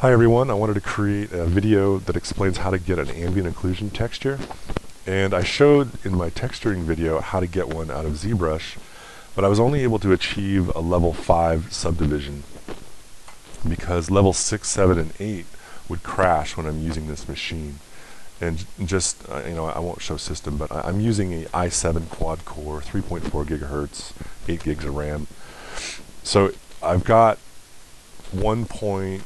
Hi everyone, I wanted to create a video that explains how to get an ambient occlusion texture. And I showed in my texturing video how to get one out of ZBrush, but I was only able to achieve a level 5 subdivision because level 6, 7, and 8 would crash when I'm using this machine. And just, uh, you know, I won't show system, but I am using a i7 quad core, 3.4 gigahertz, 8 gigs of RAM. So I've got 1 point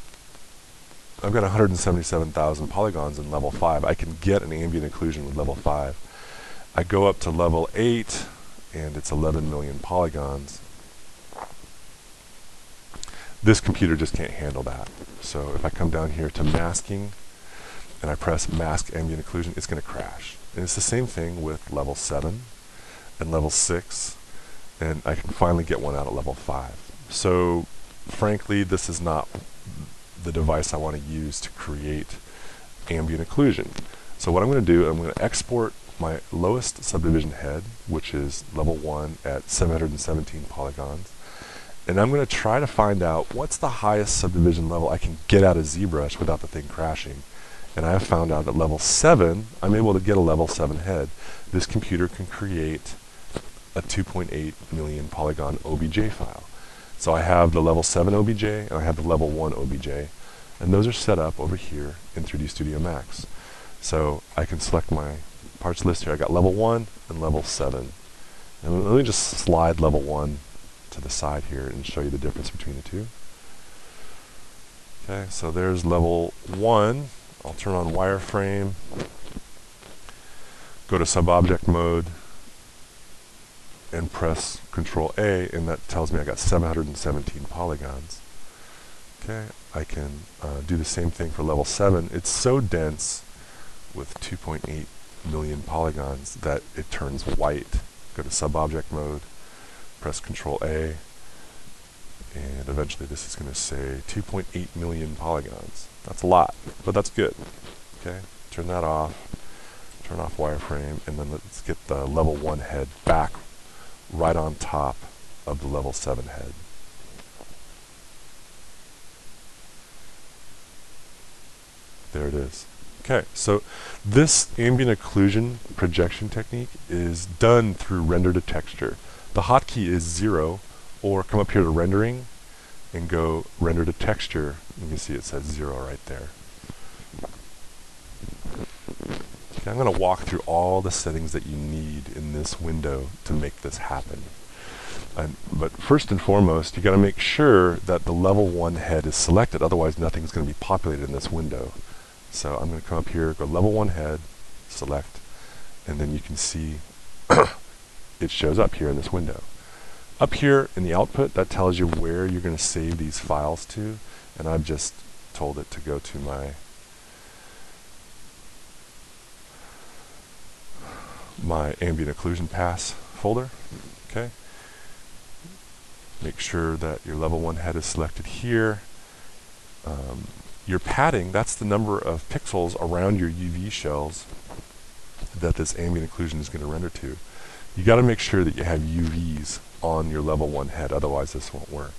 I've got 177,000 polygons in level 5. I can get an ambient occlusion with level 5. I go up to level 8 and it's 11 million polygons. This computer just can't handle that. So if I come down here to masking and I press mask ambient occlusion, it's going to crash. And it's the same thing with level 7 and level 6 and I can finally get one out at level 5. So frankly, this is not the device I want to use to create ambient occlusion. So what I'm going to do, I'm going to export my lowest subdivision head, which is level 1 at 717 polygons. And I'm going to try to find out what's the highest subdivision level I can get out of ZBrush without the thing crashing. And I have found out at level 7, I'm able to get a level 7 head. This computer can create a 2.8 million polygon OBJ file. So I have the level 7 OBJ and I have the level 1 OBJ. And those are set up over here in 3D Studio Max. So I can select my parts list here. I got level 1 and level 7. And let me just slide level 1 to the side here and show you the difference between the two. Okay, so there's level 1. I'll turn on wireframe, go to sub-object mode, and press Control A, and that tells me I got 717 polygons. Okay, I can uh, do the same thing for level 7. It's so dense with 2.8 million polygons that it turns white. Go to sub-object mode, press Control A, and eventually this is going to say 2.8 million polygons. That's a lot, but that's good. Okay, turn that off, turn off wireframe, and then let's get the level 1 head back right on top of the level 7 head. There it is. Okay, so this ambient occlusion projection technique is done through render to texture. The hotkey is 0, or come up here to rendering and go render to texture. You can see it says 0 right there. I'm going to walk through all the settings that you need in this window to make this happen. And, but first and foremost, you got to make sure that the level 1 head is selected, otherwise nothing's going to be populated in this window. So I'm going to come up here, go level 1 head, select, and then you can see it shows up here in this window. Up here in the output, that tells you where you're going to save these files to, and I've just told it to go to my my ambient occlusion pass folder. Okay. Make sure that your level 1 head is selected here. Um, your padding, that's the number of pixels around your UV shells that this ambient occlusion is going to render to. You got to make sure that you have UVs on your level 1 head, otherwise this won't work.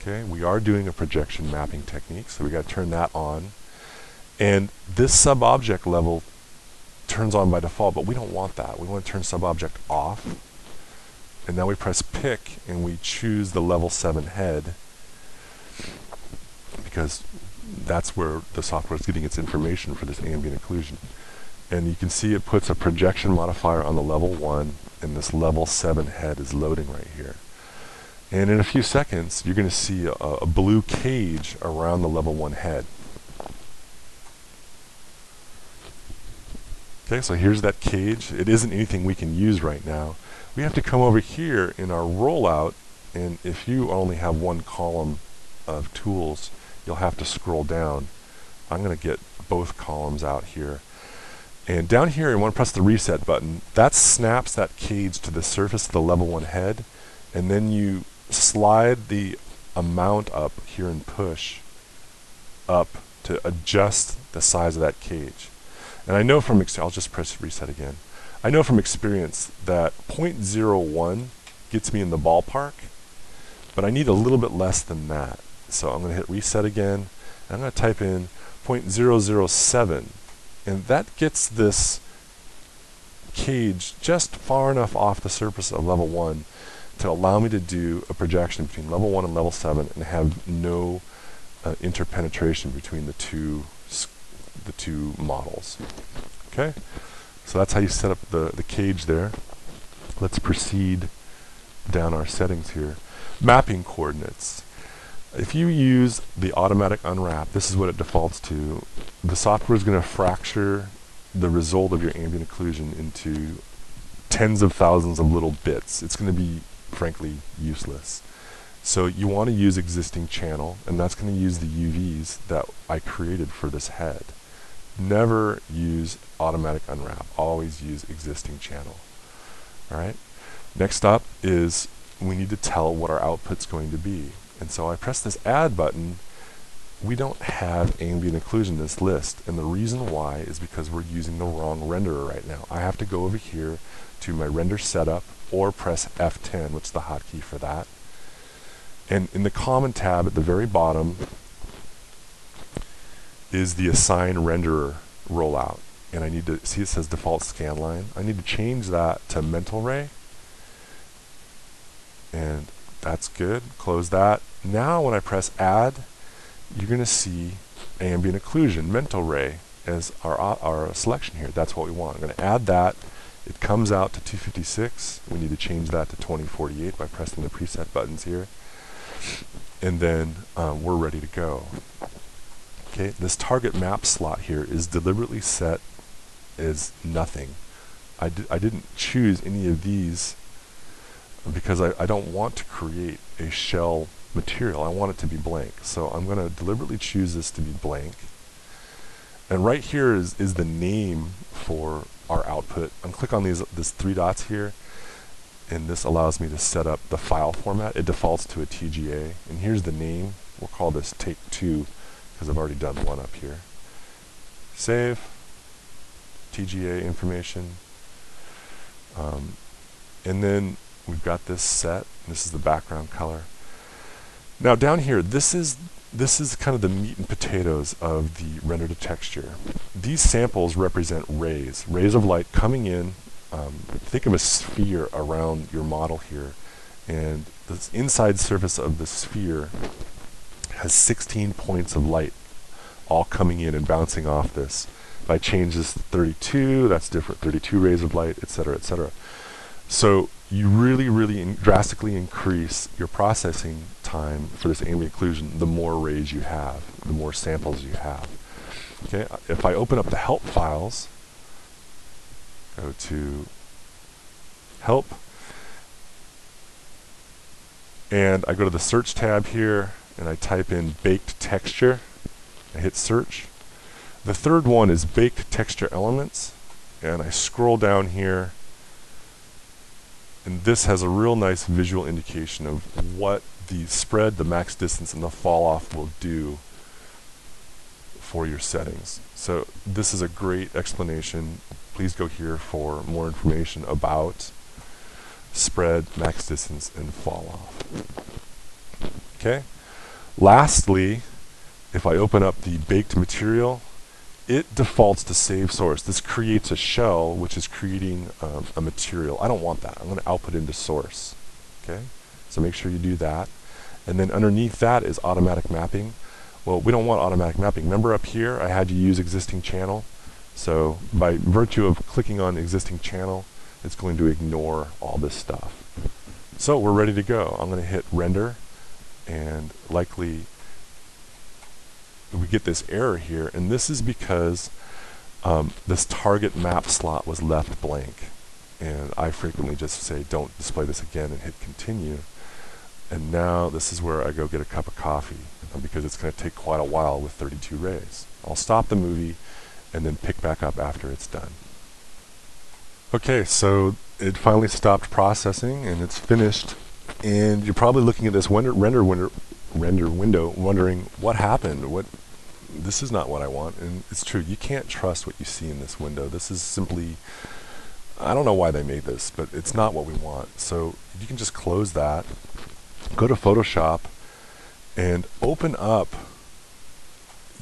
Okay, we are doing a projection mapping technique, so we got to turn that on. And this sub-object level turns on by default, but we don't want that. We want to turn sub-object off. And now we press pick and we choose the level 7 head because that's where the software is getting its information for this ambient occlusion. And you can see it puts a projection modifier on the level 1 and this level 7 head is loading right here. And in a few seconds, you're going to see a, a blue cage around the level 1 head. Okay, so here's that cage. It isn't anything we can use right now. We have to come over here in our rollout, and if you only have one column of tools, you'll have to scroll down. I'm going to get both columns out here. And down here, you want to press the reset button. That snaps that cage to the surface of the level 1 head, and then you slide the amount up here and push up to adjust the size of that cage. And I know from, I'll just press reset again. I know from experience that 0.01 gets me in the ballpark, but I need a little bit less than that. So I'm going to hit reset again, and I'm going to type in 0.007 and that gets this cage just far enough off the surface of level 1 to allow me to do a projection between level 1 and level 7 and have no uh, interpenetration between the two the two models. Okay, so that's how you set up the, the cage there. Let's proceed down our settings here. Mapping coordinates. If you use the automatic unwrap, this is what it defaults to. The software is going to fracture the result of your ambient occlusion into tens of thousands of little bits. It's going to be, frankly, useless. So you want to use existing channel, and that's going to use the UVs that I created for this head. Never use automatic unwrap. Always use existing channel. All right. Next up is we need to tell what our output's going to be. And so I press this add button. We don't have ambient occlusion in this list. And the reason why is because we're using the wrong renderer right now. I have to go over here to my render setup or press F10, which is the hotkey for that. And in the common tab at the very bottom, is the assign renderer rollout. And I need to see it says default scanline. I need to change that to mental ray. And that's good. Close that. Now when I press add, you're going to see ambient occlusion, mental ray, as our, our selection here. That's what we want. I'm going to add that. It comes out to 256. We need to change that to 2048 by pressing the preset buttons here. And then um, we're ready to go. Okay, this target map slot here is deliberately set as nothing. I didn't choose any of these because I, I don't want to create a shell material. I want it to be blank. So I'm going to deliberately choose this to be blank. And right here is, is the name for our output. I'm click on these this three dots here and this allows me to set up the file format. It defaults to a TGA. And here's the name. We'll call this take two because I've already done one up here. Save, TGA information, um, and then we've got this set. This is the background color. Now down here, this is this is kind of the meat and potatoes of the render to texture. These samples represent rays, rays of light coming in. Um, think of a sphere around your model here, and the inside surface of the sphere has 16 points of light all coming in and bouncing off this. If I change this to 32, that's different, 32 rays of light, etc., etc. So you really, really in drastically increase your processing time for this ambient occlusion the more rays you have, the more samples you have. Okay, uh, if I open up the help files, go to help, and I go to the search tab here, and I type in baked texture. I hit search. The third one is baked texture elements, and I scroll down here, and this has a real nice visual indication of what the spread, the max distance, and the fall off will do for your settings. So this is a great explanation. Please go here for more information about spread, max distance, and fall off. Okay. Lastly, if I open up the baked material, it defaults to save source. This creates a shell which is creating um, a material. I don't want that. I'm going to output into source. Okay, so make sure you do that. And then underneath that is automatic mapping. Well, we don't want automatic mapping. Remember up here I had you use existing channel. So by virtue of clicking on existing channel, it's going to ignore all this stuff. So we're ready to go. I'm going to hit render and likely we get this error here, and this is because um, this target map slot was left blank. And I frequently just say, don't display this again and hit continue. And now this is where I go get a cup of coffee uh, because it's going to take quite a while with 32 rays. I'll stop the movie and then pick back up after it's done. Okay, so it finally stopped processing and it's finished. And you're probably looking at this render, render, render, render window wondering what happened, what this is not what I want. And it's true, you can't trust what you see in this window. This is simply, I don't know why they made this, but it's not what we want. So you can just close that, go to Photoshop, and open up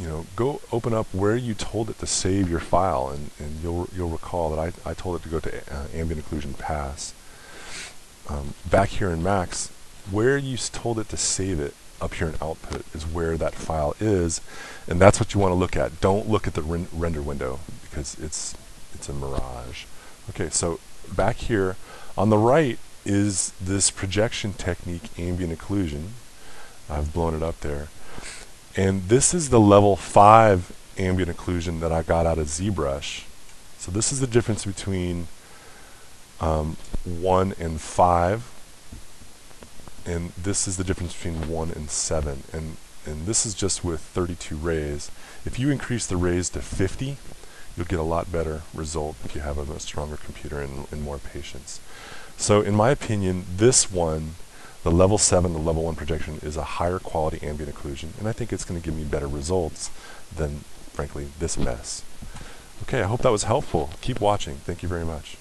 you know, go open up where you told it to save your file, and, and you'll you'll recall that I, I told it to go to uh, ambient occlusion pass. Um, back here in Max, where you told it to save it up here in output is where that file is, and that's what you want to look at. Don't look at the ren render window because it's it's a mirage. Okay, so back here on the right is this projection technique ambient occlusion. I've blown it up there. And this is the level 5 ambient occlusion that I got out of ZBrush. So this is the difference between um, 1 and 5 and this is the difference between 1 and 7 and and this is just with 32 rays. If you increase the rays to 50 you'll get a lot better result if you have a, a stronger computer and, and, more patience. So in my opinion this one the level 7 the level 1 projection is a higher quality ambient occlusion. And I think it's going to give me better results than frankly this mess. Okay I hope that was helpful. Keep watching. Thank you very much